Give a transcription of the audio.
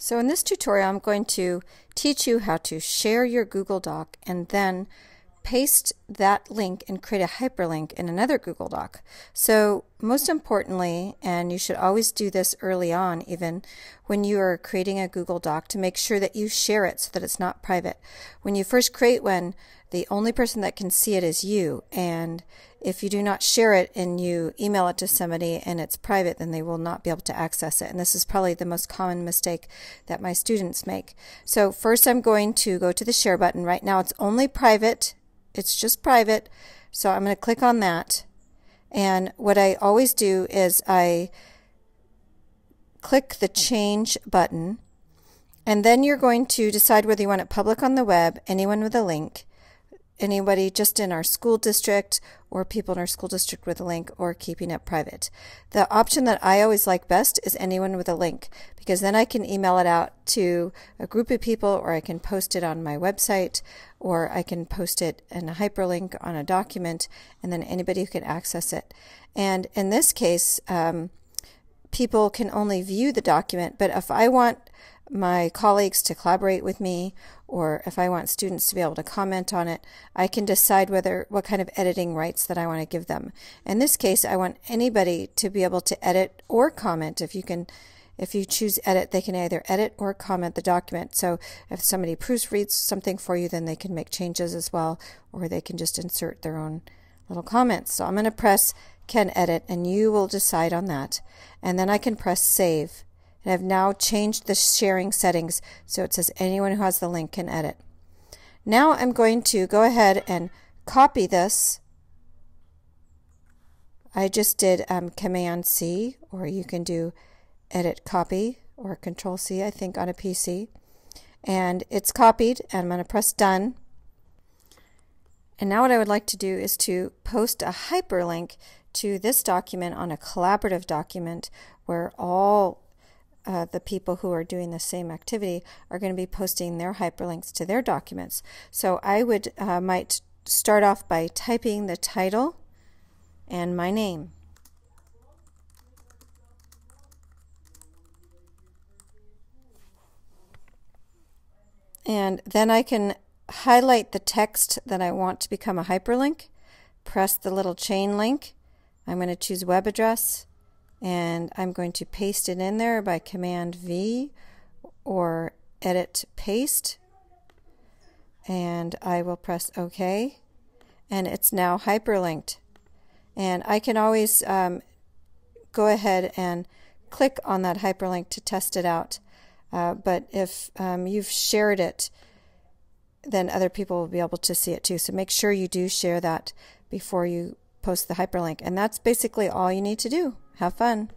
So in this tutorial, I'm going to teach you how to share your Google Doc and then paste that link and create a hyperlink in another Google Doc. So most importantly, and you should always do this early on even when you are creating a Google Doc to make sure that you share it so that it's not private. When you first create one, the only person that can see it is you and if you do not share it and you email it to somebody and it's private, then they will not be able to access it. And this is probably the most common mistake that my students make. So first I'm going to go to the share button. Right now it's only private. It's just private. So I'm going to click on that. And what I always do is I click the change button and then you're going to decide whether you want it public on the web, anyone with a link, anybody just in our school district or people in our school district with a link or keeping it private. The option that I always like best is anyone with a link because then I can email it out to a group of people or I can post it on my website or I can post it in a hyperlink on a document and then anybody who can access it. And in this case, um, people can only view the document, but if I want my colleagues to collaborate with me or if I want students to be able to comment on it, I can decide whether what kind of editing rights that I want to give them. In this case, I want anybody to be able to edit or comment. If you can if you choose edit, they can either edit or comment the document. So if somebody proofreads something for you, then they can make changes as well, or they can just insert their own little comments. So I'm going to press can edit, and you will decide on that. And then I can press save. And I've now changed the sharing settings so it says anyone who has the link can edit. Now I'm going to go ahead and copy this. I just did um, Command C, or you can do Edit Copy or Control C, I think, on a PC. And it's copied, and I'm going to press Done. And now what I would like to do is to post a hyperlink to this document on a collaborative document where all uh, the people who are doing the same activity are going to be posting their hyperlinks to their documents. So I would uh, might start off by typing the title and my name. And then I can highlight the text that I want to become a hyperlink, press the little chain link. I'm going to choose web address and I'm going to paste it in there by Command V or Edit Paste. And I will press OK. And it's now hyperlinked. And I can always um, go ahead and click on that hyperlink to test it out. Uh, but if um, you've shared it then other people will be able to see it too. So make sure you do share that before you post the hyperlink. And that's basically all you need to do have fun.